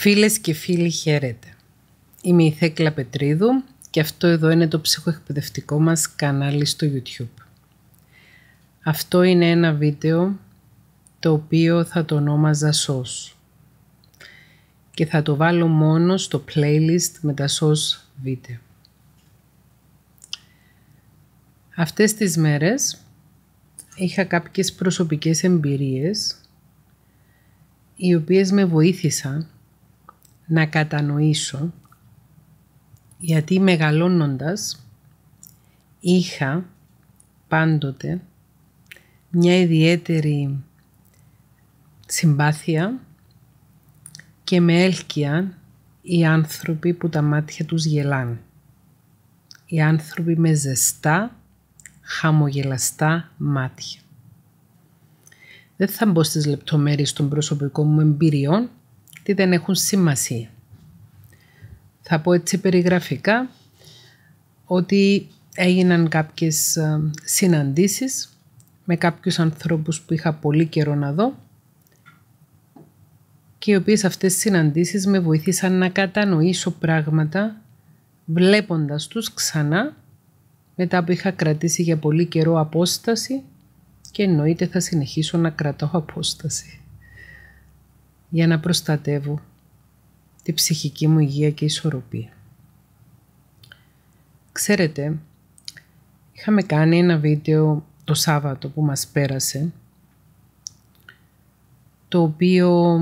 Φίλες και φίλοι χαίρετε. Είμαι η Θέκλα Πετρίδου και αυτό εδώ είναι το ψυχοεκπαιδευτικό μας κανάλι στο YouTube. Αυτό είναι ένα βίντεο το οποίο θα το ονόμαζα SOS και θα το βάλω μόνο στο playlist με τα SOS βίντεο. Αυτές τις μέρες είχα κάποιες προσωπικές εμπειρίες οι οποίες με βοήθησαν να κατανοήσω γιατί μεγαλώνοντας είχα πάντοτε μια ιδιαίτερη συμπάθεια και με έλκυαν οι άνθρωποι που τα μάτια τους γελάν. Οι άνθρωποι με ζεστά, χαμογελαστά μάτια. Δεν θα μπω στις λεπτομέρειες των προσωπικών μου εμπειριών, τι δεν έχουν σημασία. Θα πω έτσι περιγραφικά ότι έγιναν κάποιες ε, συναντήσεις με κάποιους ανθρώπους που είχα πολύ καιρό να δω και οι οποίες αυτές οι συναντήσεις με βοήθησαν να κατανοήσω πράγματα βλέποντας τους ξανά μετά που είχα κρατήσει για πολύ καιρό απόσταση και εννοείται θα συνεχίσω να κρατώ απόσταση για να προστατεύω τη ψυχική μου υγεία και ισορροπία. Ξέρετε, είχαμε κάνει ένα βίντεο το Σάββατο που μας πέρασε το οποίο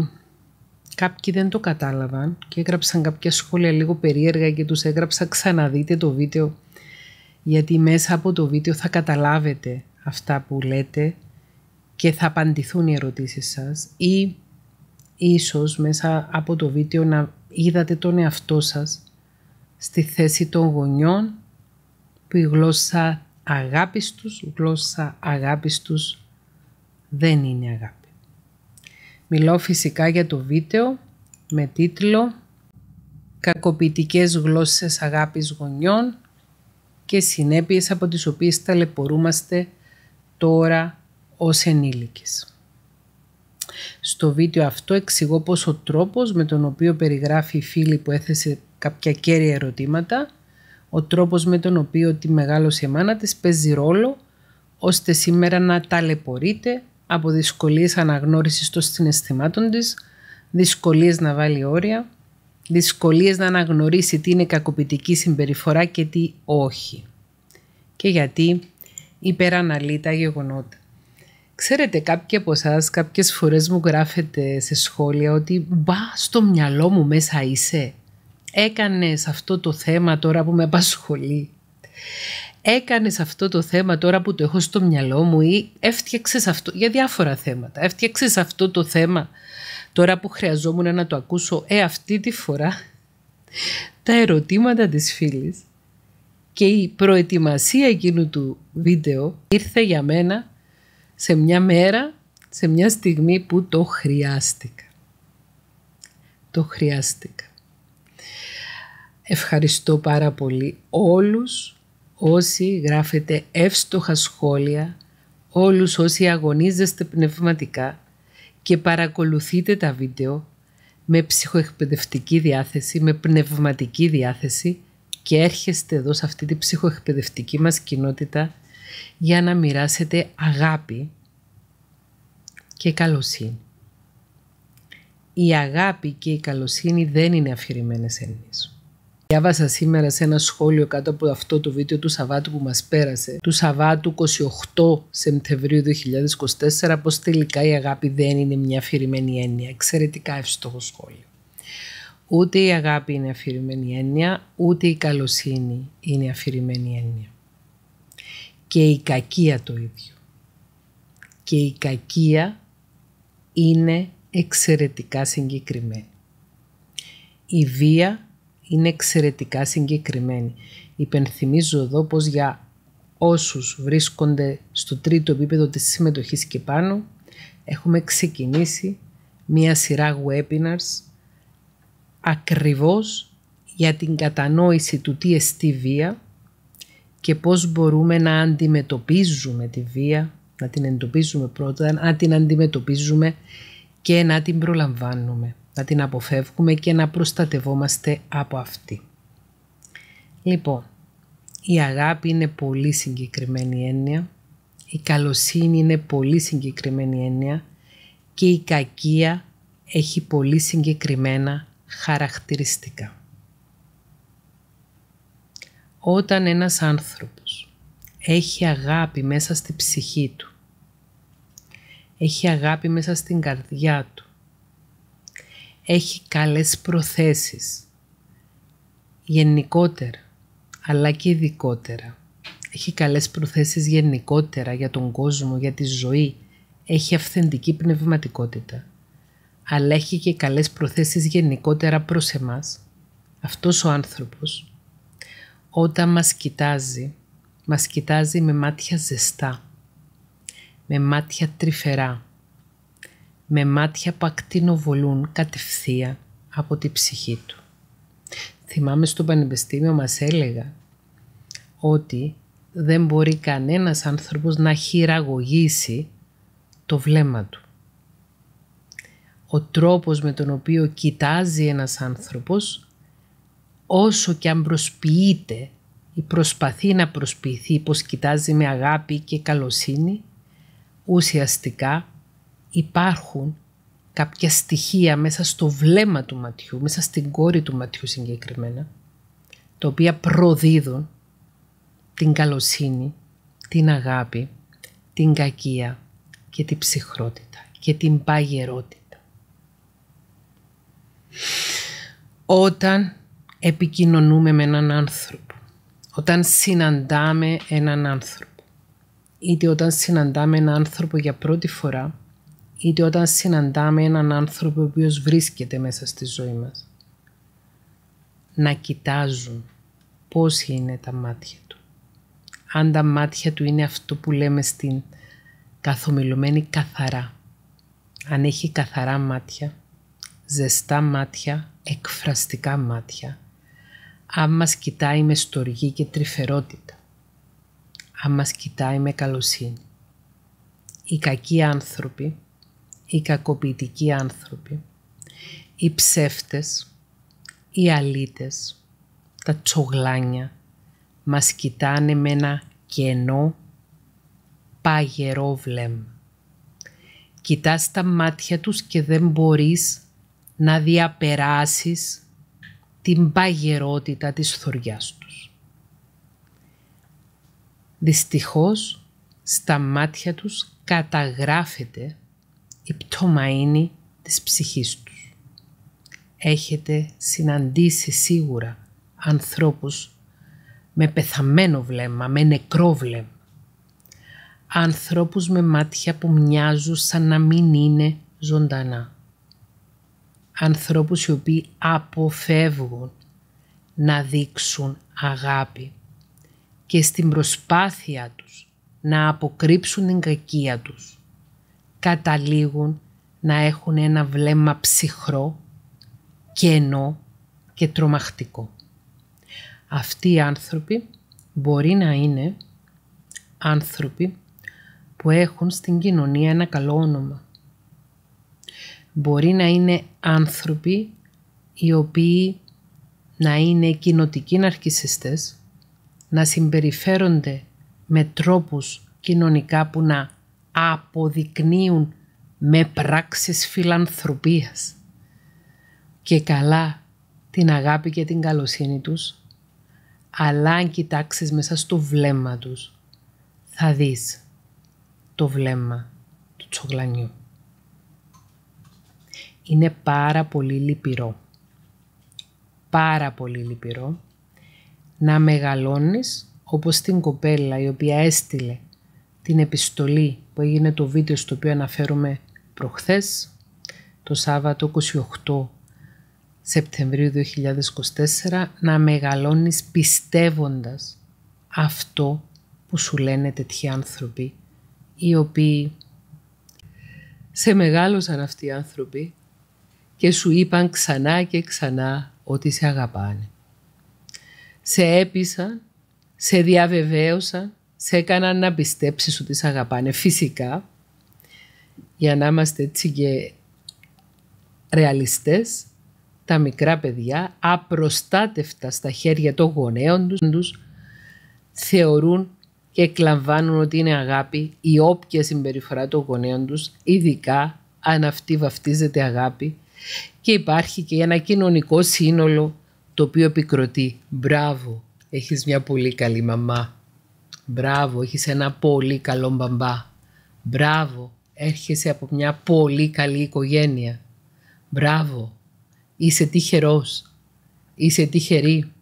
κάποιοι δεν το κατάλαβαν και έγραψαν κάποια σχόλια λίγο περίεργα και τους έγραψα ξαναδείτε το βίντεο γιατί μέσα από το βίντεο θα καταλάβετε αυτά που λέτε και θα απαντηθούν οι ερωτήσεις σας ή ίσως μέσα από το βίντεο να είδατε τον εαυτό σας στη θέση των γονιών που η γλώσσα αγάπης τους, γλώσσα αγάπης τους δεν είναι αγάπη. Μιλώ φυσικά για το βίντεο με τίτλο «Κακοποιητικές γλώσσες αγάπης γονιών και συνέπειες από τις οποίες ταλαιπωρούμαστε τώρα ως ενήλικες». Στο βίντεο αυτό εξηγώ πως ο τρόπος με τον οποίο περιγράφει η φίλη που έθεσε κάποια κέρια ερωτήματα, ο τρόπος με τον οποίο τη μεγάλωσε η μάνα της παίζει ρόλο ώστε σήμερα να ταλαιπωρείται από δυσκολίες αναγνώρισης των συναισθημάτων της, δυσκολίες να βάλει όρια, δυσκολίες να αναγνωρίσει τι είναι κακοποιητική συμπεριφορά και τι όχι. Και γιατί υπεραναλύει τα γεγονότα. Ξέρετε, κάποιοι από εσάς κάποιες φορές μου γράφετε σε σχόλια ότι «Μπα, στο μυαλό μου μέσα είσαι. Έκανες αυτό το θέμα τώρα που με απασχολεί. Έκανες αυτό το θέμα τώρα που το έχω στο μυαλό μου ή έφτιαξες αυτό για διάφορα θέματα. Έφτιαξες αυτό το θέμα τώρα που χρειαζόμουν να το ακούσω. Ε, αυτή τη φορά τα ερωτήματα της φίλης και η προετοιμασία εκείνου του βίντεο ήρθε για μένα σε μια μέρα, σε μια στιγμή που το χρειάστηκα. Το χρειάστηκα. Ευχαριστώ πάρα πολύ όλους όσοι γράφετε εύστοχα σχόλια, όλους όσοι αγωνίζεστε πνευματικά και παρακολουθείτε τα βίντεο με ψυχοεκπαιδευτική διάθεση, με πνευματική διάθεση και έρχεστε εδώ σε αυτή τη ψυχοεκπαιδευτική μας κοινότητα για να μοιράσετε αγάπη και καλοσύνη. Η αγάπη και η καλοσύνη δεν είναι αφηρημένες έννοιες. Διάβασα σήμερα σε ένα σχόλιο κάτω από αυτό το βίντεο του Σαββάτου που μας πέρασε, του Σαββάτου 28 Σεπτεμβρίου 2024, πως τελικά η αγάπη δεν είναι μια αφηρημένη έννοια. Εξαιρετικά εύστοχο σχόλιο. Ούτε η αγάπη είναι αφηρημένη έννοια, ούτε η καλοσύνη είναι αφηρημένη έννοια και η κακία το ίδιο. Και η κακία είναι εξαιρετικά συγκεκριμένη. Η βία είναι εξαιρετικά συγκεκριμένη. Υπενθυμίζω εδώ πως για όσους βρίσκονται στο τρίτο επίπεδο της συμμετοχής και πάνω έχουμε ξεκινήσει μία σειρά webinars ακριβώς για την κατανόηση του τι εστί βία και πώς μπορούμε να αντιμετωπίζουμε τη βία, να την εντοπίζουμε πρώτα, να την αντιμετωπίζουμε και να την προλαμβάνουμε. να την αποφεύγουμε και να προστατευόμαστε από αυτή. Λοιπόν, η αγάπη είναι πολύ συγκεκριμένη έννοια, η καλοσύνη είναι πολύ συγκεκριμένη έννοια και η κακία έχει πολύ συγκεκριμένα χαρακτηριστικά. Όταν ένας άνθρωπος έχει αγάπη μέσα στη ψυχή του, έχει αγάπη μέσα στην καρδιά του, έχει καλές προθέσεις γενικότερα αλλά και ειδικότερα. Έχει καλές προθέσεις γενικότερα για τον κόσμο, για τη ζωή. Έχει αυθεντική πνευματικότητα. Αλλά έχει και καλές προθέσεις γενικότερα προς εμάς. Αυτός ο άνθρωπος όταν μας κοιτάζει, μας κοιτάζει με μάτια ζεστά, με μάτια τρυφερά, με μάτια που ακτινοβολούν κατευθείαν από τη ψυχή του. Θυμάμαι στο πανεπιστήμιο μας έλεγα ότι δεν μπορεί κανένας άνθρωπος να χειραγωγήσει το βλέμμα του. Ο τρόπος με τον οποίο κοιτάζει ένας άνθρωπος όσο και αν προσποιείται ή προσπαθεί να προσποιηθεί πως κοιτάζει με αγάπη και καλοσύνη, ουσιαστικά υπάρχουν κάποια στοιχεία μέσα στο βλέμμα του ματιού, μέσα στην κόρη του ματιού συγκεκριμένα, τα οποία προδίδουν την καλοσύνη, την αγάπη, την κακία και την ψυχρότητα και την παγερότητα. Όταν επικοινωνούμε με έναν άνθρωπο, όταν συναντάμε έναν άνθρωπο, είτε όταν συναντάμε έναν άνθρωπο για πρώτη φορά, είτε όταν συναντάμε έναν άνθρωπο ο οποίος βρίσκεται μέσα στη ζωή μας. Να κοιτάζουν πώς είναι τα μάτια του. Αν τα μάτια του είναι αυτό που λέμε στην καθομιλωμένη καθαρά. Αν έχει καθαρά μάτια, ζεστά μάτια, εκφραστικά μάτια. Αν μας κοιτάει με στοργή και τρυφερότητα. Αν μας κοιτάει με καλοσύνη. Οι κακοί άνθρωποι οι κακοποιητικοί άνθρωποι, οι ψεύτες, οι αλήτες, τα τσογλάνια μας κοιτάνε με ένα κενό παγερό βλέμμα. Κοιτάς τα μάτια τους και δεν μπορείς να διαπεράσεις την παγερότητα της θωριάς τους. Δυστυχώς, στα μάτια τους καταγράφεται η πτωμαΐνη της ψυχής τους. Έχετε συναντήσει σίγουρα ανθρώπους με πεθαμένο βλέμμα, με νεκρό βλέμμα. Ανθρώπους με μάτια που μοιάζουν σαν να μην είναι ζωντανά. Ανθρώπους οι οποίοι αποφεύγουν να δείξουν αγάπη και στην προσπάθεια τους να αποκρύψουν την κακία τους καταλήγουν να έχουν ένα βλέμμα ψυχρό, κενό και τρομακτικό. Αυτοί οι άνθρωποι μπορεί να είναι άνθρωποι που έχουν στην κοινωνία ένα καλό όνομα. Μπορεί να είναι άνθρωποι οι οποίοι να είναι κοινοτικοί ναρκισιστές, να συμπεριφέρονται με τρόπους κοινωνικά που να αποδεικνύουν με πράξεις φιλανθρωπίας και καλά την αγάπη και την καλοσύνη τους, αλλά αν κοιτάξεις μέσα στο βλέμμα τους, θα δεις το βλέμμα του τσογλανιού. Είναι πάρα πολύ λυπηρό, πάρα πολύ λυπηρό, να μεγαλώνεις όπως την κοπέλα η οποία έστειλε την επιστολή που έγινε το βίντεο στο οποίο αναφέρομαι προχθές, το Σάββατο 28 Σεπτεμβρίου 2024, να μεγαλώνεις πιστεύοντας αυτό που σου λένε τέτοιοι άνθρωποι, οι οποίοι σε μεγάλωσαν αυτοί οι άνθρωποι και σου είπαν ξανά και ξανά ότι σε αγαπάνε. Σε έπεισαν, σε διαβεβαίωσαν σε έκαναν να πιστέψεις ότι σε αγαπάνε φυσικά για να είμαστε έτσι και ρεαλιστές, τα μικρά παιδιά, απροστάτευτα στα χέρια των γονέων τους, θεωρούν και εκλαμβάνουν ότι είναι αγάπη η όποια συμπεριφορά των γονέων τους, ειδικά αν αυτή βαφτίζεται αγάπη και υπάρχει και ένα κοινωνικό σύνολο το οποίο επικροτεί. Μπράβο, έχεις μια πολύ καλή μαμά. Μπράβο, έχεις ένα πολύ καλό μπαμπά. Μπράβο, έρχεσαι από μια πολύ καλή οικογένεια. Μπράβο, είσαι τυχερός. Είσαι τυχερή.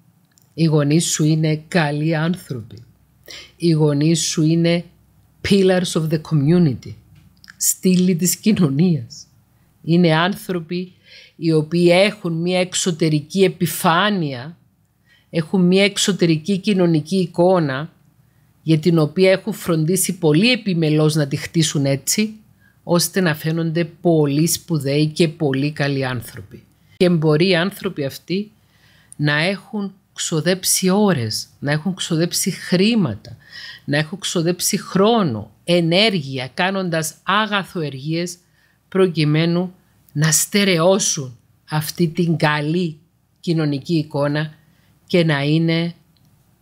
Οι γονείς σου είναι καλοί άνθρωποι. Οι γονείς σου είναι pillars of the community. Στήλοι της κοινωνίας. Είναι άνθρωποι οι οποίοι έχουν μια εξωτερική επιφάνεια, έχουν μια εξωτερική κοινωνική εικόνα για την οποία έχουν φροντίσει πολύ επιμελώς να τη χτίσουν έτσι, ώστε να φαίνονται πολύ σπουδαίοι και πολύ καλοί άνθρωποι. Και μπορεί οι άνθρωποι αυτοί να έχουν ξοδέψει ώρες, να έχουν ξοδέψει χρήματα, να έχουν ξοδέψει χρόνο, ενέργεια, κάνοντας άγαθο εργίες προκειμένου να στερεώσουν αυτή την καλή κοινωνική εικόνα και να είναι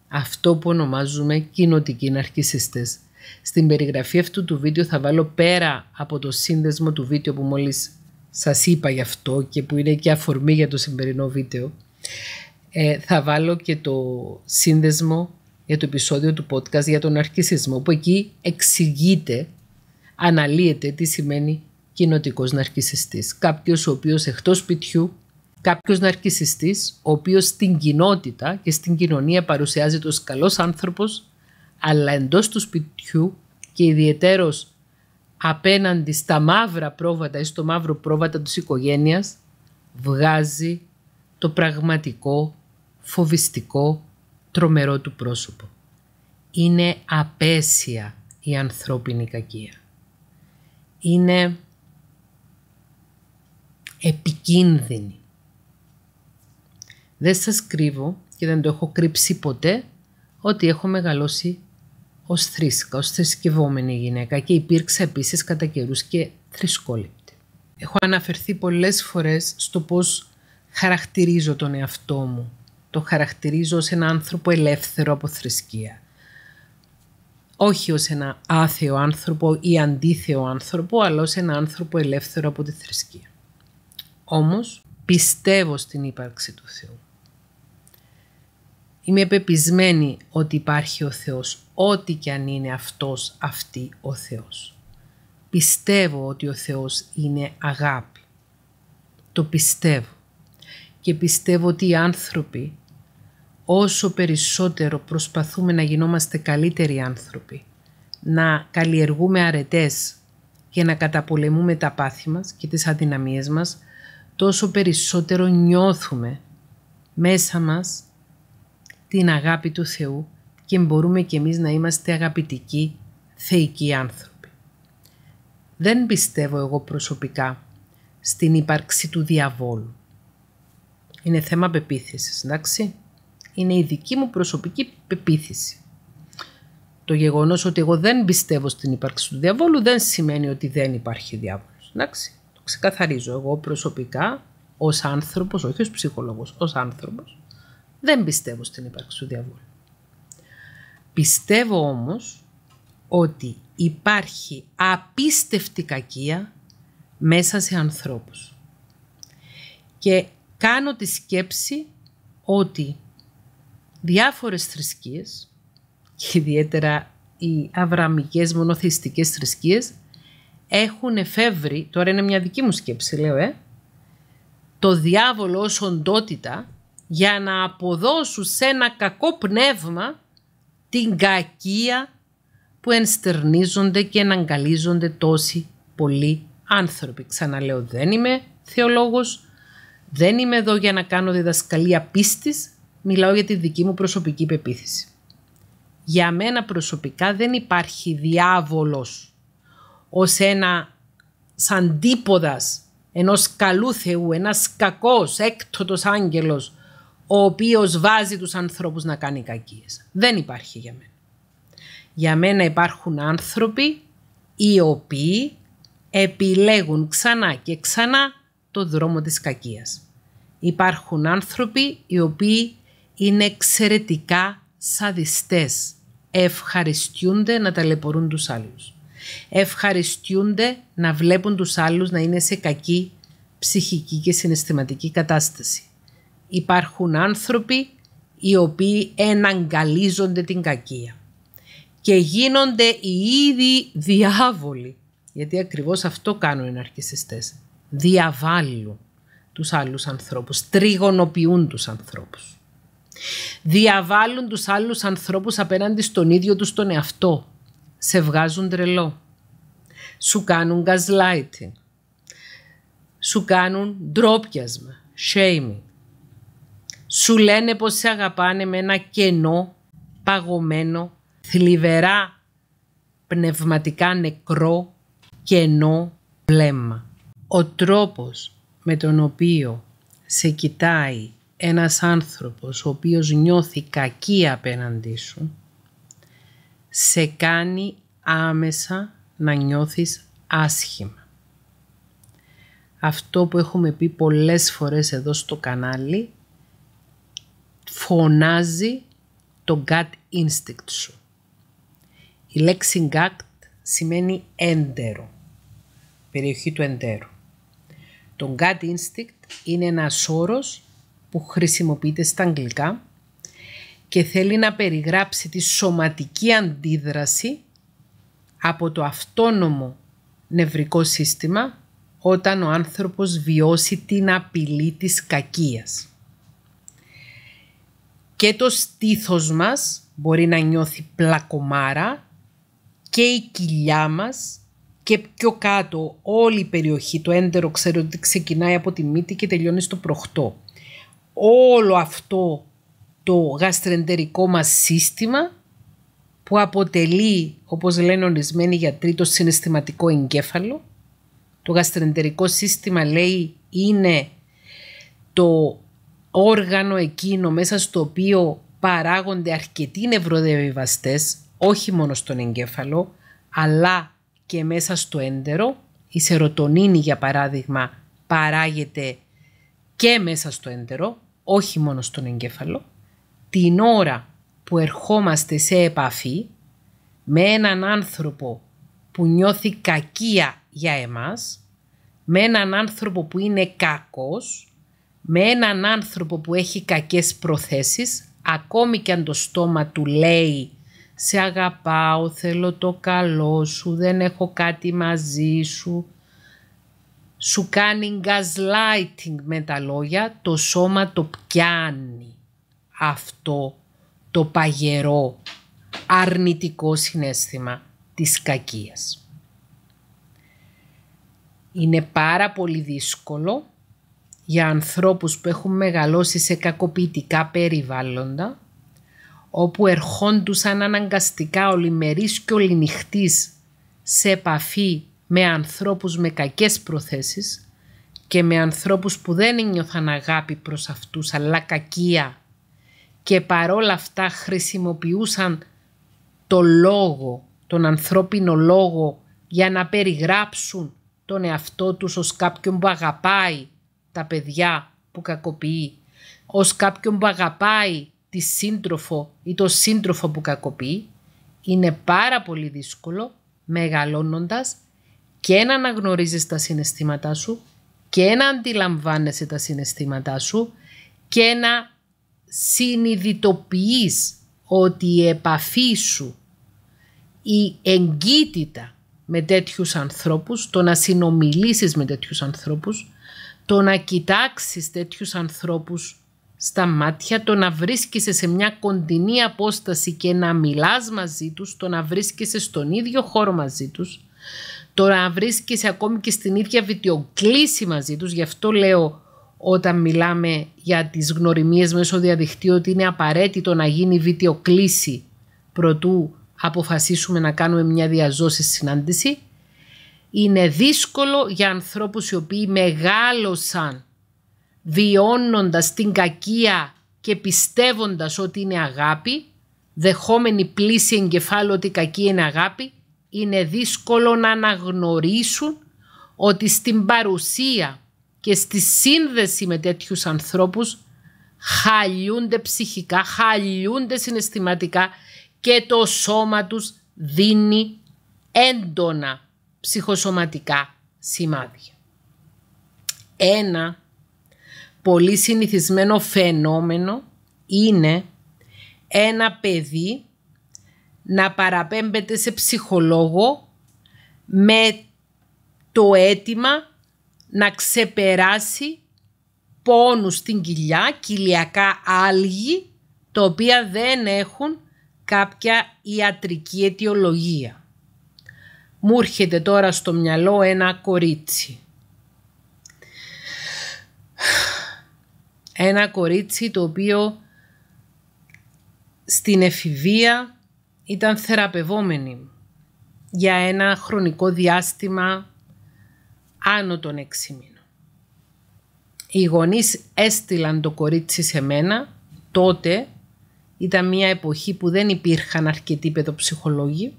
αυτό που ονομάζουμε κοινοτικοί ναρκισιστές. Στην περιγραφή αυτού του βίντεο θα βάλω πέρα από το σύνδεσμο του βίντεο που μόλις σας είπα γι' αυτό και που είναι και αφορμή για το σημερινό βίντεο ε, θα βάλω και το σύνδεσμο για το επεισόδιο του podcast για τον ναρκισισμό που εκεί εξηγείται, αναλύεται τι σημαίνει κοινοτικός ναρκισιστής. Κάποιος ο οποίος εκτός σπιτιού, κάποιος ναρκισιστής, ο οποίος στην κοινότητα και στην κοινωνία παρουσιάζεται ως καλός άνθρωπος, αλλά εντός του σπιτιού και ιδιαιτέρως απέναντι στα μαύρα πρόβατα ή στο μαύρο πρόβατα της οικογένειας, βγάζει το πραγματικό, φοβιστικό, τρομερό του πρόσωπο. Είναι απέσια η ανθρώπινη κακία. Είναι επικίνδυνη. Δεν σας κρύβω και δεν το έχω κρύψει ποτέ ότι έχω μεγαλώσει ως θρήσκα, ως θρησκευόμενη γυναίκα και υπήρξε επίσης κατά καιρούς και θρησκόληπτη. Έχω αναφερθεί πολλές φορές στο πώς χαρακτηρίζω τον εαυτό μου. Το χαρακτηρίζω ως ένα άνθρωπο ελεύθερο από θρησκεία. Όχι ως ένα άθεο άνθρωπο ή αντίθεο άνθρωπο, αλλά ως ένα άνθρωπο ελεύθερο από τη θρησκεία. Όμως πιστεύω στην ύπαρξη του Θεού. Είμαι πεπισμένη ότι υπάρχει ο Θεός, ό,τι και αν είναι αυτός, αυτή ο Θεός. Πιστεύω ότι ο Θεός είναι αγάπη. Το πιστεύω. Και πιστεύω ότι οι άνθρωποι, όσο περισσότερο προσπαθούμε να γινόμαστε καλύτεροι άνθρωποι, να καλλιεργούμε αρετές και να καταπολεμούμε τα πάθη μας και τις αδυναμίες μας, τόσο περισσότερο νιώθουμε μέσα μας την αγάπη του Θεού και μπορούμε κι εμείς να είμαστε αγαπητικοί, θεϊκοί άνθρωποι. Δεν πιστεύω εγώ προσωπικά στην ύπαρξη του διαβόλου. Είναι θέμα πεποίθησης, εντάξει. Είναι η δική μου προσωπική πεποίθηση. Το γεγονός ότι εγώ δεν πιστεύω στην ύπαρξη του διαβόλου δεν σημαίνει ότι δεν υπάρχει διάβολος, εντάξει ξεκαθαρίζω εγώ προσωπικά ως άνθρωπος, όχι ως ψυχολόγος, ως άνθρωπος, δεν πιστεύω στην ύπαρξη του διαβόλου. Πιστεύω όμως ότι υπάρχει απίστευτη κακία μέσα σε ανθρώπους. Και κάνω τη σκέψη ότι διάφορες θρησκείες και ιδιαίτερα οι αβραμικές μονοθεϊστικές θρησκείες έχουν εφεύρει, τώρα είναι μια δική μου σκέψη λέω, ε, το διάβολο ως οντότητα για να αποδώσουν σε ένα κακό πνεύμα την κακία που ενστερνίζονται και εναγκαλίζονται τόσοι πολλοί άνθρωποι. Ξαναλέω, δεν είμαι θεολόγος, δεν είμαι εδώ για να κάνω διδασκαλία πίστης, μιλάω για τη δική μου προσωπική πεποίθηση. Για μένα προσωπικά δεν υπάρχει διάβολος ως ένα σαν τύποδας ενός καλού Θεού, ένας κακός έκτοτος άγγελος ο οποίος βάζει τους ανθρώπους να κάνει κακίες. Δεν υπάρχει για μένα. Για μένα υπάρχουν άνθρωποι οι οποίοι επιλέγουν ξανά και ξανά το δρόμο της κακίας. Υπάρχουν άνθρωποι οι οποίοι είναι εξαιρετικά σαδιστές. Ευχαριστούνται να ταλαιπωρούν τους άλλους. Ευχαριστούνται να βλέπουν τους άλλους να είναι σε κακή ψυχική και συναισθηματική κατάσταση. Υπάρχουν άνθρωποι οι οποίοι εναγκαλίζονται την κακία και γίνονται οι ίδιοι διάβολοι. Γιατί ακριβώς αυτό κάνουν οι ναρκισιστές. Διαβάλλουν τους άλλους ανθρώπους, τριγωνοποιούν τους ανθρώπους. Διαβάλλουν τους άλλους ανθρώπους απέναντι στον ίδιο τους τον εαυτό. Σε βγάζουν τρελό. Σου κάνουν gaslighting. Σου κάνουν ντρόπιασμα, shaming. Σου λένε πως σε αγαπάνε με ένα κενό, παγωμένο, θλιβερά, πνευματικά νεκρό, κενό βλέμμα. Ο τρόπος με τον οποίο σε κοιτάει ένας άνθρωπος ο οποίος νιώθει κακή απέναντί σου σε κάνει άμεσα να νιώθεις άσχημα. Αυτό που έχουμε πει πολλές φορές εδώ στο κανάλι φωνάζει το gut instinct σου. Η λέξη gut σημαίνει έντερο, περιοχή του εντέρου. Το gut instinct είναι ένας όρος που χρησιμοποιείται στα αγγλικά και θέλει να περιγράψει τη σωματική αντίδραση από το αυτόνομο νευρικό σύστημα όταν ο άνθρωπος βιώσει την απειλή της κακίας. Και το στήθος μας μπορεί να νιώθει πλακομάρα και η κοιλιά μας και πιο κάτω όλη η περιοχή, το έντερο ξέρω ότι ξεκινάει από τη μύτη και τελειώνει στο προχτό. Όλο αυτό το γαστρεντερικό μας σύστημα που αποτελεί, όπως λένε ορισμένοι γιατροί, το συναισθηματικό εγκέφαλο. Το γαστρεντερικό σύστημα λέει είναι το όργανο εκείνο μέσα στο οποίο παράγονται αρκετοί νευροδιαβιβαστές, όχι μόνο στον εγκέφαλο, αλλά και μέσα στο έντερο. Η σερωτονίνη, για παράδειγμα, παράγεται και μέσα στο έντερο, όχι μόνο στον εγκέφαλο. Την ώρα που ερχόμαστε σε επαφή με έναν άνθρωπο που νιώθει κακία για εμάς, με έναν άνθρωπο που είναι κακός, με έναν άνθρωπο που έχει κακές προθέσεις, ακόμη και αν το στόμα του λέει «Σε αγαπάω, θέλω το καλό σου, δεν έχω κάτι μαζί σου», σου κάνει gaslighting με τα λόγια, το σώμα το πιάνει. Αυτό το παγερό αρνητικό συνέστημα της κακίας. Είναι πάρα πολύ δύσκολο για ανθρώπους που έχουν μεγαλώσει σε κακοποιητικά περιβάλλοντα, όπου ερχόντουσαν αναγκαστικά ολιμερείς και ολινυχτής σε επαφή με ανθρώπους με κακές προθέσεις και με ανθρώπους που δεν ένιωθαν αγάπη προς αυτούς αλλά κακία και παρόλα αυτά χρησιμοποιούσαν το λόγο, τον ανθρώπινο λόγο για να περιγράψουν τον εαυτό τους ως κάποιον που αγαπάει τα παιδιά που κακοποιεί, ως κάποιον που αγαπάει τη σύντροφο ή το σύντροφο που κακοποιεί, είναι πάρα πολύ δύσκολο μεγαλώνοντας και να αναγνωρίζεις τα συναισθήματά σου και να αντιλαμβάνεσαι τα συναισθήματά σου και να συνειδητοποιείς ότι η επαφή σου, η εγκύτητα με τέτοιους ανθρώπους, το να συνομιλήσεις με τέτοιους ανθρώπους, το να κοιτάξεις τέτοιους ανθρώπους στα μάτια, το να βρίσκεσαι σε μια κοντινή απόσταση και να μιλάς μαζί τους, το να βρίσκεσαι στον ίδιο χώρο μαζί τους, το να βρίσκεσαι ακόμη και στην ίδια βιντεοκλήση μαζί τους, γι' αυτό λέω όταν μιλάμε για τις γνωριμίες μέσω διαδικτύου ότι είναι απαραίτητο να γίνει βιντεοκλήση προτού αποφασίσουμε να κάνουμε μια διαζώση συνάντηση. Είναι δύσκολο για ανθρώπους οι οποίοι μεγάλωσαν βιώνοντας την κακία και πιστεύοντας ότι είναι αγάπη, δεχόμενη πλήση εγκεφάλου ότι η κακία είναι αγάπη, είναι δύσκολο να αναγνωρίσουν ότι στην παρουσία και στη σύνδεση με τέτοιους ανθρώπους χαλιούνται ψυχικά, χαλιούνται συναισθηματικά και το σώμα τους δίνει έντονα ψυχοσωματικά σημάδια. Ένα πολύ συνηθισμένο φαινόμενο είναι ένα παιδί να παραπέμπεται σε ψυχολόγο με το αίτημα να ξεπεράσει πόνους στην κοιλιά, κοιλιακά άλγη, τα οποία δεν έχουν κάποια ιατρική αιτιολογία. Μου έρχεται τώρα στο μυαλό ένα κορίτσι. Ένα κορίτσι το οποίο στην εφηβεία ήταν θεραπευόμενη για ένα χρονικό διάστημα άνω των έξι μήνων. Οι γονείς έστειλαν το κορίτσι σε μένα, τότε ήταν μια εποχή που δεν υπήρχαν αρκετοί παιδοψυχολόγοι.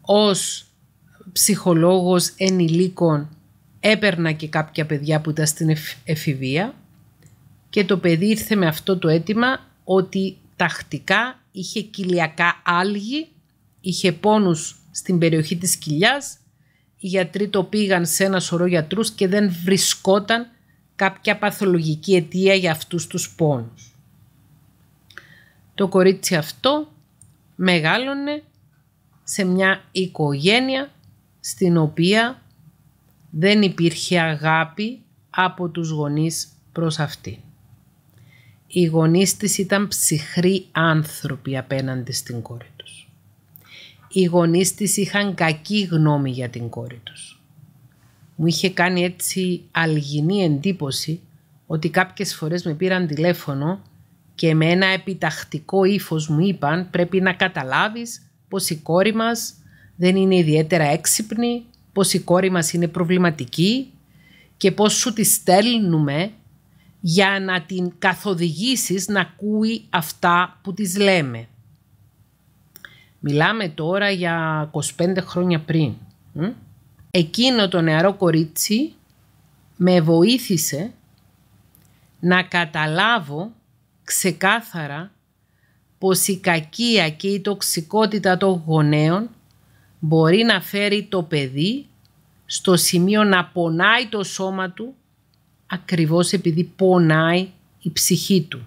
Ως ψυχολόγος ενηλίκων έπαιρνα και κάποια παιδιά που ήταν στην εφηβεία και το παιδί ήρθε με αυτό το αίτημα ότι τακτικά είχε κοιλιακά άλγη, είχε πόνους στην περιοχή της κοιλιάς, οι γιατροί το πήγαν σε ένα σωρό γιατρούς και δεν βρισκόταν κάποια παθολογική αιτία για αυτούς τους πόνους. Το κορίτσι αυτό μεγάλωνε σε μια οικογένεια στην οποία δεν υπήρχε αγάπη από τους γονείς προς αυτή. Οι γονείς της ήταν ψυχροί άνθρωποι απέναντι στην κόρη τους. Οι γονείς της είχαν κακή γνώμη για την κόρη τους. Μου είχε κάνει έτσι αλγινή εντύπωση ότι κάποιες φορές με πήραν τηλέφωνο και με ένα επιτακτικό ύφος μου είπαν πρέπει να καταλάβεις πως η κόρη μας δεν είναι ιδιαίτερα έξυπνη, πως η κόρη μας είναι προβληματική και πως σου τη στέλνουμε για να την καθοδηγήσεις να ακούει αυτά που της λέμε. Μιλάμε τώρα για 25 χρόνια πριν. Εκείνο το νεαρό κορίτσι με βοήθησε να καταλάβω ξεκάθαρα πως η κακία και η τοξικότητα των γονέων μπορεί να φέρει το παιδί στο σημείο να πονάει το σώμα του ακριβώς επειδή πονάει η ψυχή του.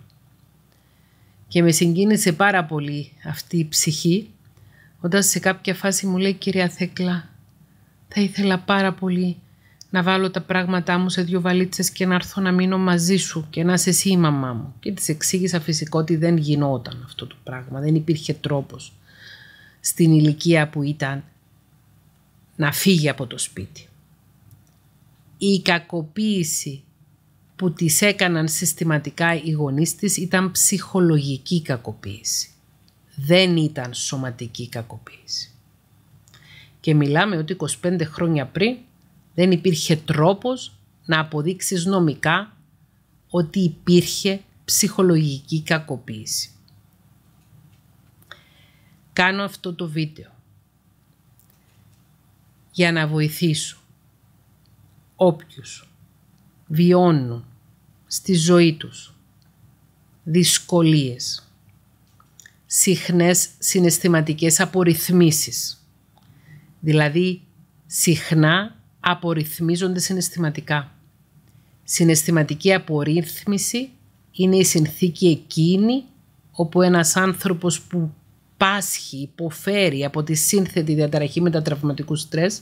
Και με συγκίνησε πάρα πολύ αυτή η ψυχή όταν σε κάποια φάση μου λέει «Κυρία Θέκλα, θα ήθελα πάρα πολύ να βάλω τα πράγματά μου σε δύο βαλίτσες και να έρθω να μείνω μαζί σου και να είσαι εσύ η μαμά μου». Και της εξήγησα φυσικά ότι δεν γινόταν αυτό το πράγμα, δεν υπήρχε τρόπος στην ηλικία που ήταν να φύγει από το σπίτι. Η κακοποίηση που τις έκαναν συστηματικά οι γονείς της ήταν ψυχολογική κακοποίηση. Δεν ήταν σωματική κακοποίηση. Και μιλάμε ότι 25 χρόνια πριν δεν υπήρχε τρόπος να αποδείξεις νομικά ότι υπήρχε ψυχολογική κακοποίηση. Κάνω αυτό το βίντεο για να βοηθήσω όποιους βιώνουν στη ζωή τους δυσκολίες, συχνές συναισθηματικές απορριθμίσεις. Δηλαδή, συχνά απορριθμίζονται συναισθηματικά. Συναισθηματική απορρίθμιση είναι η συνθήκη εκείνη όπου ένας άνθρωπος που πάσχει, υποφέρει από τη σύνθετη διαταραχή μετατραυματικού στρες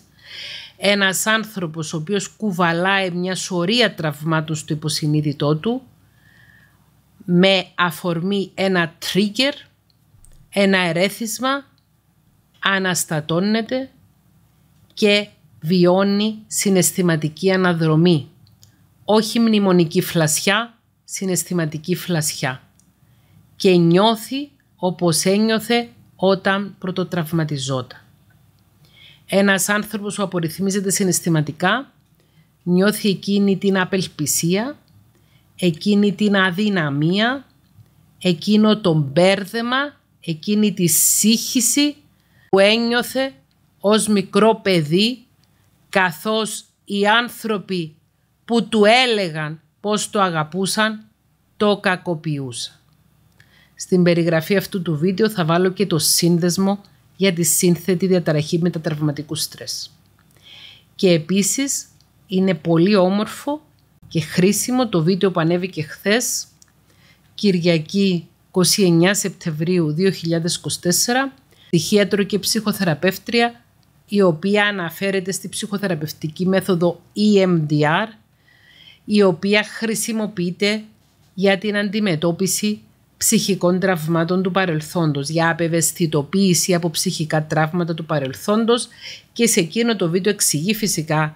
ένας άνθρωπος ο οποίος κουβαλάει μια σωρία τραυμάτων στο υποσυνείδητό του με αφορμή ένα trigger, ένα ερέθισμα, αναστατώνεται και βιώνει συναισθηματική αναδρομή. Όχι μνημονική φλασιά, συναισθηματική φλασιά. Και νιώθει όπως ένιωθε όταν πρωτοτραυματιζόταν. Ένας άνθρωπος που απορριθμίζεται συναισθηματικά νιώθει εκείνη την απελπισία, εκείνη την αδυναμία, εκείνο το μπέρδεμα, εκείνη τη σύγχυση που ένιωθε ως μικρό παιδί καθώς οι άνθρωποι που του έλεγαν πως το αγαπούσαν, το κακοποιούσαν. Στην περιγραφή αυτού του βίντεο θα βάλω και το σύνδεσμο για τη σύνθετη διαταραχή μετατραυματικού στρες. Και επίσης είναι πολύ όμορφο και χρήσιμο το βίντεο που ανέβηκε χθες, Κυριακή 29 Σεπτεμβρίου 2024, ψυχίατρο και ψυχοθεραπεύτρια, η οποία αναφέρεται στη ψυχοθεραπευτική μέθοδο EMDR, η οποία χρησιμοποιείται για την αντιμετώπιση ψυχικών τραυμάτων του παρελθόντος, για απευαισθητοποίηση από ψυχικά τραύματα του παρελθόντος και σε εκείνο το βίντεο εξηγεί φυσικά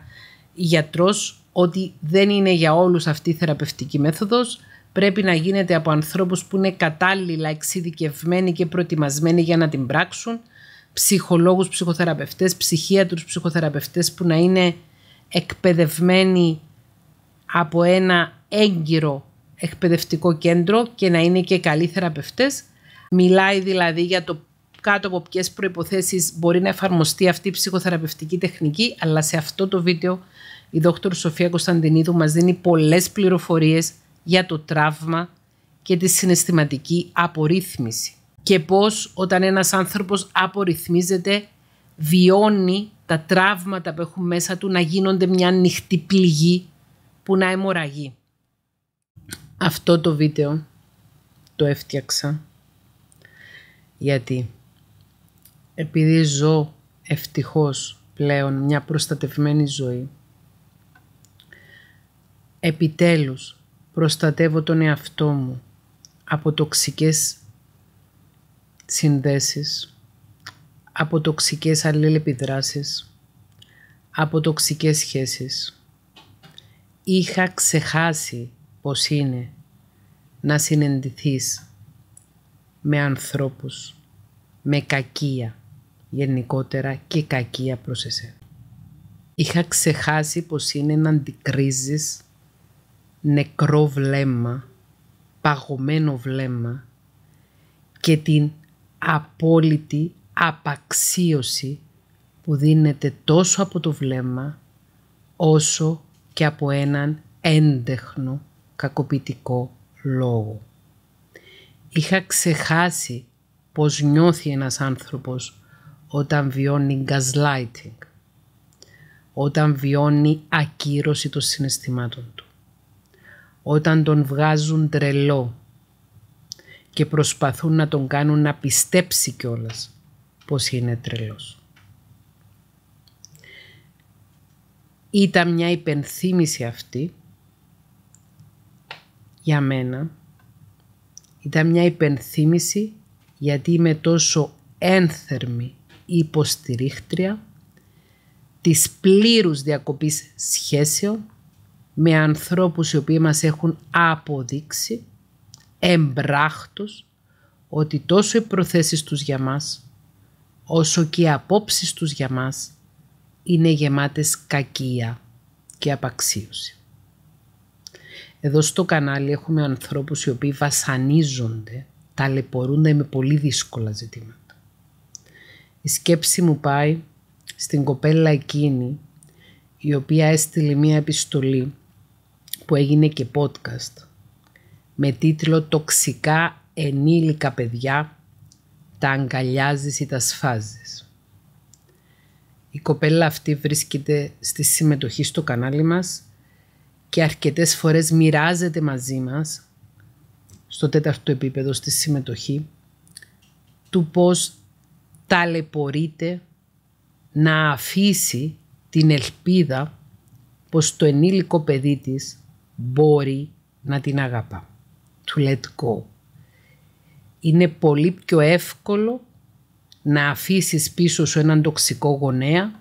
η γιατρός ότι δεν είναι για όλους αυτή η θεραπευτική μέθοδος, πρέπει να γίνεται από ανθρώπους που είναι κατάλληλα εξειδικευμένοι και προετοιμασμένοι για να την πράξουν, ψυχολόγους, ψυχοθεραπευτές, ψυχίατρους, ψυχοθεραπευτές που να είναι εκπαιδευμένοι από ένα έγκυρο εκπαιδευτικό κέντρο και να είναι και καλοί θεραπευτές. Μιλάει δηλαδή για το κάτω από ποιες προϋποθέσεις μπορεί να εφαρμοστεί αυτή η ψυχοθεραπευτική τεχνική, αλλά σε αυτό το βίντεο η δόκτωρ Σοφία Κωνσταντινίδου μας δίνει πολλές πληροφορίες για το τραύμα και τη συναισθηματική απορρίθμιση και πώς όταν ένας άνθρωπος απορριθμίζεται βιώνει τα τραύματα που έχουν μέσα του να γίνονται μια ανοιχτή πληγή που να αιμορραγεί. Αυτό το βίντεο το έφτιαξα γιατί επειδή ζω ευτυχώς πλέον μια προστατευμένη ζωή επιτέλους προστατεύω τον εαυτό μου από τοξικές συνδέσεις, από τοξικές αλληλεπιδράσεις, από τοξικές σχέσεις. Είχα ξεχάσει πως είναι να συνεντηθείς με ανθρώπους, με κακία γενικότερα και κακία προς εσένα. Είχα ξεχάσει πως είναι να αντικρίζεις νεκρό βλέμμα, παγωμένο βλέμμα και την απόλυτη απαξίωση που δίνεται τόσο από το βλέμμα όσο και από έναν έντεχνο κακοποιητικό λόγο. Είχα ξεχάσει πώς νιώθει ένας άνθρωπος όταν βιώνει gaslighting, όταν βιώνει ακύρωση των συναισθημάτων του, όταν τον βγάζουν τρελό και προσπαθούν να τον κάνουν να πιστέψει κιόλας πως είναι τρελός. Ήταν μια υπενθύμηση αυτή για μένα. Ήταν μια υπενθύμηση γιατί είμαι τόσο ένθερμη υποστηρίχτρια της πλήρους διακοπής σχέσεων με ανθρώπους οι οποίοι μας έχουν αποδείξει εμπράχτως ότι τόσο οι προθέσεις τους για μας όσο και οι απόψεις τους για μας είναι γεμάτες κακία και απαξίωση. Εδώ στο κανάλι έχουμε ανθρώπους οι οποίοι βασανίζονται, ταλαιπωρούνται με πολύ δύσκολα ζητήματα. Η σκέψη μου πάει στην κοπέλα εκείνη η οποία έστειλε μία επιστολή που έγινε και podcast με τίτλο «Τοξικά ενήλικα παιδιά, τα αγκαλιάζεις ή τα σφάζεις». Η κοπέλα αυτή βρίσκεται στη συμμετοχή στο κανάλι μας και αρκετές φορές μοιράζεται μαζί μας στο τέταρτο επίπεδο στη συμμετοχή του πώς ταλαιπωρείται να αφήσει την ελπίδα πως το ενήλικο παιδί της μπορεί να την αγαπά. To let go. Είναι πολύ πιο εύκολο να αφήσεις πίσω σου έναν τοξικό γονέα,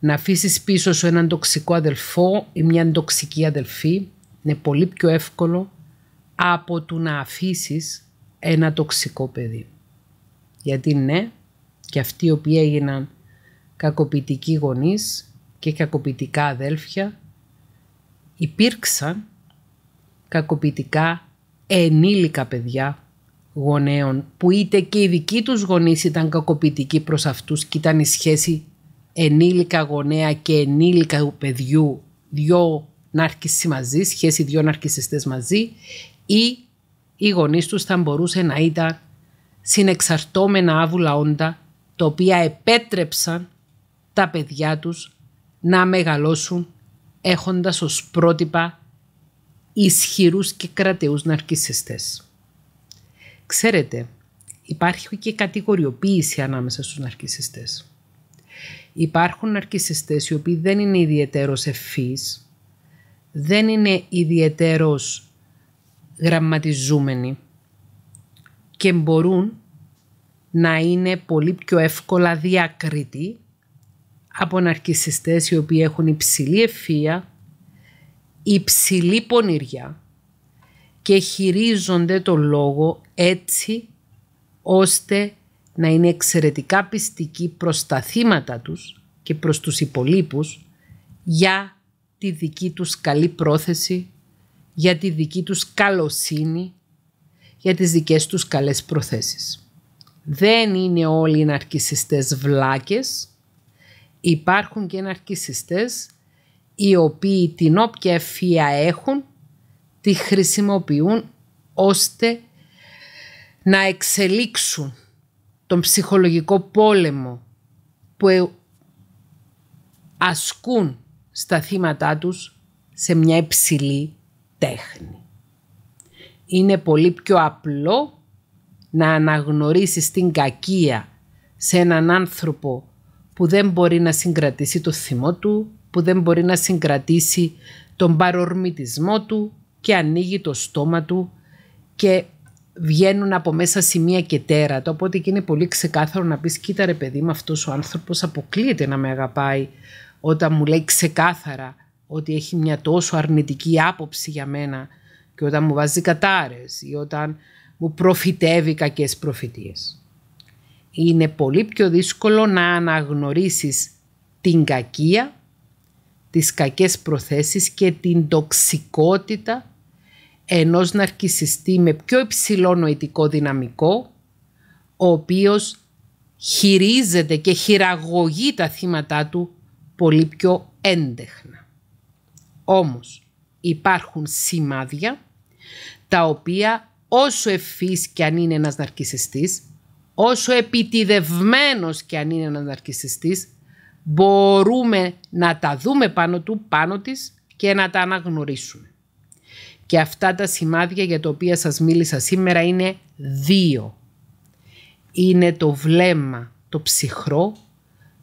να αφήσεις πίσω σου έναν τοξικό αδελφό ή μια τοξική αδελφή. Είναι πολύ πιο εύκολο από το να αφήσεις ένα τοξικό παιδί. Γιατί ναι, και αυτοί οι οποίοι έγιναν κακοποιητικοί γονείς και κακοποιητικά αδέλφια υπήρξαν κακοποιητικά ενήλικα παιδιά γονέων που είτε και οι δικοί τους γονείς ήταν κακοποιητικοί προς αυτούς και ήταν η σχέση ενήλικα γονέα και ενήλικα παιδιού δυο ναρκισί μαζί, σχέση δυο ναρκισιστές μαζί ή οι γονείς τους θα μπορούσε να ήταν συνεξαρτώμενα άβουλα όντα τα οποία επέτρεψαν τα παιδιά τους να μεγαλώσουν έχοντας ως πρότυπα ισχυρούς και κρατεούς ναρκισιστές. Ξέρετε, υπάρχει και κατηγοριοποίηση ανάμεσα στους ναρκισιστές. Υπάρχουν ναρκισιστές οι οποίοι δεν είναι ιδιαιτέρως ευφύς, δεν είναι ιδιαιτέρως γραμματιζούμενοι και μπορούν να είναι πολύ πιο εύκολα διακριτοί από ναρκισιστές οι οποίοι έχουν υψηλή ευφύεια, υψηλή πονηριά και χειρίζονται το λόγο έτσι ώστε να είναι εξαιρετικά πιστικοί προς τα θύματα τους και προς τους υπολείπους για τη δική τους καλή πρόθεση, για τη δική τους καλοσύνη, για τις δικές τους καλές προθέσεις. Δεν είναι όλοι οι ναρκισιστές βλάκες, υπάρχουν και ναρκισιστές οι οποίοι την όποια ευφία έχουν τη χρησιμοποιούν ώστε να εξελίξουν τον ψυχολογικό πόλεμο που ασκούν στα θύματα τους σε μια υψηλή τέχνη. Είναι πολύ πιο απλό να αναγνωρίσεις την κακία σε έναν άνθρωπο που δεν μπορεί να συγκρατήσει το θυμό του, που δεν μπορεί να συγκρατήσει τον παρορμητισμό του και ανοίγει το στόμα του και βγαίνουν από μέσα σημεία και τέρατα. Οπότε και είναι πολύ ξεκάθαρο να πεις κοίτα ρε παιδί μου αυτός ο άνθρωπος αποκλείεται να με αγαπάει όταν μου λέει ξεκάθαρα ότι έχει μια τόσο αρνητική άποψη για μένα και όταν μου βάζει κατάρες ή όταν μου προφητεύει κακές προφητείες. Είναι πολύ πιο δύσκολο να αναγνωρίσεις την κακία, τις κακές προθέσεις και την τοξικότητα ενός ναρκισιστή με πιο υψηλό νοητικό δυναμικό, ο οποίος χειρίζεται και χειραγωγεί τα θύματα του πολύ πιο έντεχνα. Όμως υπάρχουν σημάδια τα οποία όσο ευφύς και αν είναι ένας ναρκισιστής, όσο επιτιδευμένος και αν είναι ένας ναρκισιστής, μπορούμε να τα δούμε πάνω του, πάνω της και να τα αναγνωρίσουμε. Και αυτά τα σημάδια για τα οποία σας μίλησα σήμερα είναι δύο. Είναι το βλέμμα το ψυχρό,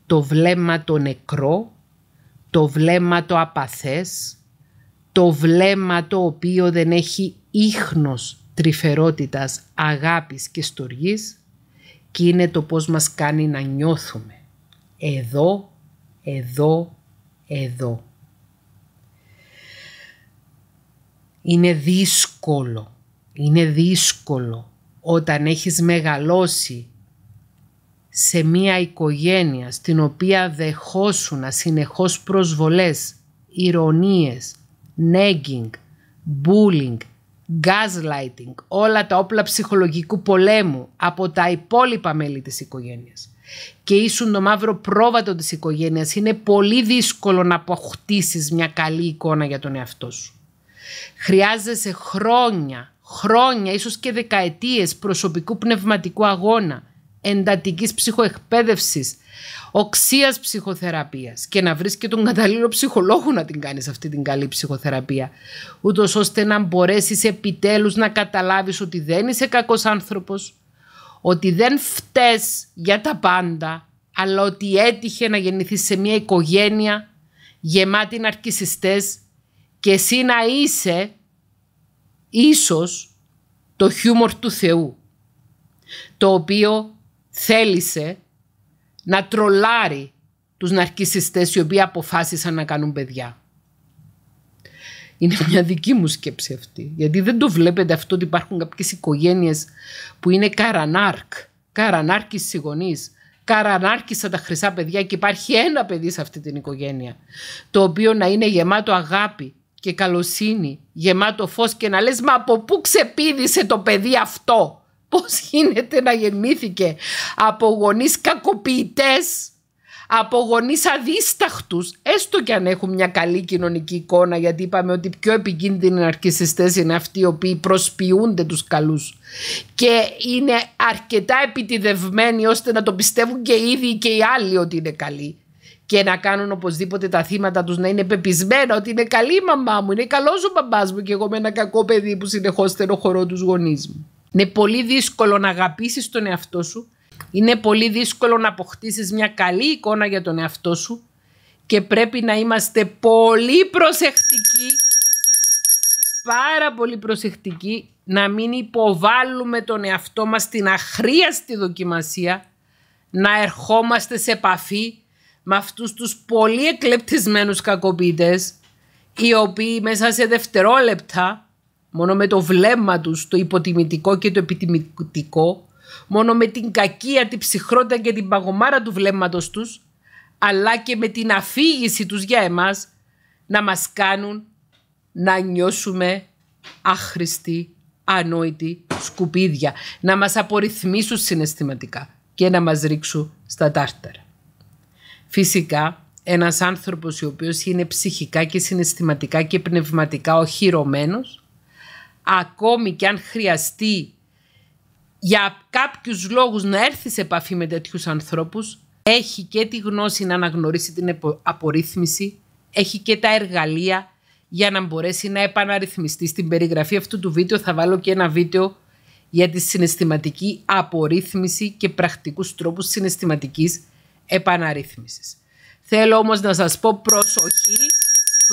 το βλέμμα το νεκρό, το βλέμμα το απαθές, το βλέμμα το οποίο δεν έχει ίχνος τρυφερότητας, αγάπης και στοργής και είναι το πώς μας κάνει να νιώθουμε. Εδώ, εδώ, εδώ. Είναι δύσκολο, είναι δύσκολο όταν έχεις μεγαλώσει σε μία οικογένεια στην οποία δεχόσουν συνεχώς προσβολές, ηρωνίες, nagging, bullying, gaslighting, όλα τα όπλα ψυχολογικού πολέμου από τα υπόλοιπα μέλη της οικογένειας και ήσουν το μαύρο πρόβατο της οικογένειας, είναι πολύ δύσκολο να αποκτήσεις μια καλή εικόνα για τον εαυτό σου. Χρειάζεσαι χρόνια, χρόνια, ίσως και δεκαετίες προσωπικού πνευματικού αγώνα, εντατικής ψυχοεκπαίδευσης, οξίας ψυχοθεραπείας και να βρεις και τον καταλληλό ψυχολόγο να την κάνεις αυτή την καλή ψυχοθεραπεία, ούτως ώστε να μπορέσεις επιτέλους να καταλάβεις ότι δεν είσαι κακός άνθρωπος, ότι δεν φταίς για τα πάντα, αλλά ότι έτυχε να γεννηθείς σε μια οικογένεια γεμάτη ναρκισιστές και εσύ να είσαι ίσως το χιούμορ του Θεού, το οποίο θέλησε να τρολάρει τους ναρκισιστές οι οποίοι αποφάσισαν να κάνουν παιδιά. Είναι μια δική μου σκέψη αυτή. Γιατί δεν το βλέπετε αυτό ότι υπάρχουν κάποιες οικογένειες που είναι καρανάρκ, καρανάρκης συγγονείς, καρανάρκησα τα χρυσά παιδιά και υπάρχει ένα παιδί σε αυτή την οικογένεια το οποίο να είναι γεμάτο αγάπη και καλοσύνη, γεμάτο φως και να λες μα από πού ξεπίδησε το παιδί αυτό; Πώς γίνεται να γεννήθηκε από γονείς κακοποιητές, από γονείς αδίσταχτους, έστω και αν έχουν μια καλή κοινωνική εικόνα, γιατί είπαμε ότι πιο επικίνδυνοι ναρκισιστές είναι αυτοί οι οποίοι προσποιούνται τους καλούς και είναι αρκετά επιτιδευμένοι ώστε να το πιστεύουν και οι ίδιοι και οι άλλοι ότι είναι καλοί και να κάνουν οπωσδήποτε τα θύματα τους να είναι πεπισμένα ότι είναι καλή η μαμά μου, είναι καλός ο μπαμπάς μου και εγώ με ένα κακό παιδί που συνεχώς στενοχωρώ τους γονείς μου. Είναι πολύ δύσκολο να αγαπήσεις τον εαυτό σου. Είναι πολύ δύσκολο να αποκτήσεις μια καλή εικόνα για τον εαυτό σου. Και πρέπει να είμαστε πολύ προσεκτικοί, πάρα πολύ προσεκτικοί να μην υποβάλλουμε τον εαυτό μας στην αχρίαστη δοκιμασία, να ερχόμαστε σε επαφή με αυτούς τους πολύ εκλεπτισμένους κακοποιητές, οι οποίοι μέσα σε δευτερόλεπτα, μόνο με το βλέμμα τους, το υποτιμητικό και το επιτιμητικό, μόνο με την κακία, την ψυχρότητα και την παγωμάρα του βλέμματος τους, αλλά και με την αφήγηση τους για εμάς, να μας κάνουν να νιώσουμε άχρηστοι, ανόητοι, σκουπίδια, να μας απορριθμίσουν συναισθηματικά και να μας ρίξουν στα τάρταρα. Φυσικά, ένας άνθρωπος ο οποίος είναι ψυχικά και συναισθηματικά και πνευματικά οχυρωμένος, ακόμη και αν χρειαστεί για κάποιους λόγους να έρθει σε επαφή με τέτοιους ανθρώπους, έχει και τη γνώση να αναγνωρίσει την απορρίθμιση, έχει και τα εργαλεία για να μπορέσει να επαναρρυθμιστεί. Στην περιγραφή αυτού του βίντεο θα βάλω και ένα βίντεο για τη συναισθηματική απορρίθμιση και πρακτικούς τρόπους συναισθηματικής επαναρρύθμισης. Θέλω όμως να σας πω προσοχή,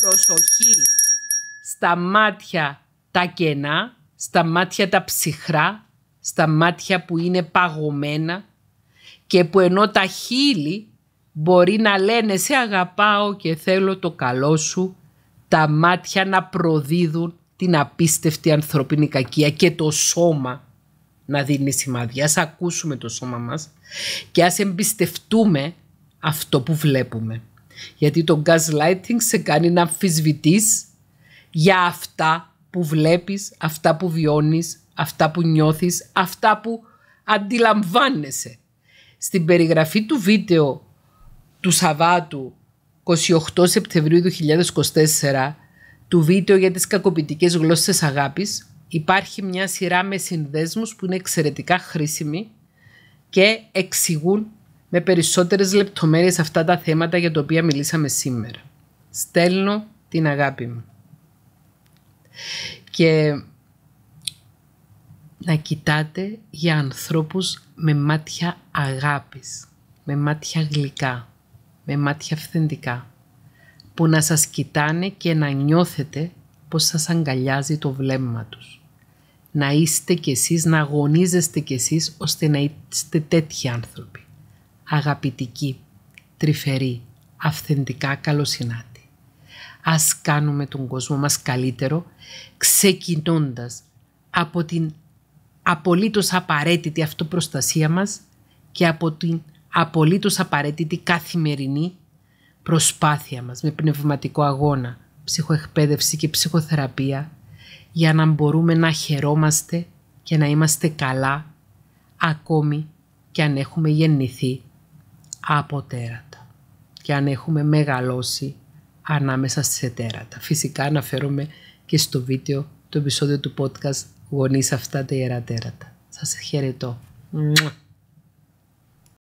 προσοχή στα μάτια τα κενά, στα μάτια τα ψυχρά, στα μάτια που είναι παγωμένα και που ενώ τα χείλη μπορεί να λένε σε αγαπάω και θέλω το καλό σου, τα μάτια να προδίδουν την απίστευτη ανθρωπίνη κακία και το σώμα να δίνει σημάδια. Ας ακούσουμε το σώμα μας και ας εμπιστευτούμε αυτό που βλέπουμε. Γιατί το gaslighting σε κάνει να αμφισβητείς για αυτά που βλέπεις, αυτά που βιώνεις, αυτά που νιώθεις, αυτά που αντιλαμβάνεσαι. Στην περιγραφή του βίντεο του Σαββάτου 28 Σεπτεμβρίου 2024 του βίντεο για τις κακοποιητικές γλώσσες αγάπης υπάρχει μια σειρά με συνδέσμους που είναι εξαιρετικά χρήσιμοι και εξηγούν με περισσότερες λεπτομέρειες αυτά τα θέματα για τα οποία μιλήσαμε σήμερα. Στέλνω την αγάπη μου. Και να κοιτάτε για ανθρώπους με μάτια αγάπης, με μάτια γλυκά, με μάτια αυθεντικά, που να σας κοιτάνε και να νιώθετε πως σας αγκαλιάζει το βλέμμα τους. Να είστε κι εσείς, να αγωνίζεστε κι εσείς, ώστε να είστε τέτοιοι άνθρωποι. Αγαπητικοί, τρυφεροί, αυθεντικά καλοσυνάτοι. Ας κάνουμε τον κόσμο μας καλύτερο, ξεκινώντας από την απολύτως απαραίτητη αυτοπροστασία μας και από την απολύτως απαραίτητη καθημερινή προσπάθεια μας με πνευματικό αγώνα, ψυχοεκπαίδευση και ψυχοθεραπεία για να μπορούμε να χαιρόμαστε και να είμαστε καλά ακόμη και αν έχουμε γεννηθεί από τέρατα και αν έχουμε μεγαλώσει ανάμεσα σε τέρατα. Φυσικά αναφέρομαι και στο βίντεο, το επεισόδιο του podcast γονείς αυτά τα ιερά τέρατα. Σας χαιρετώ.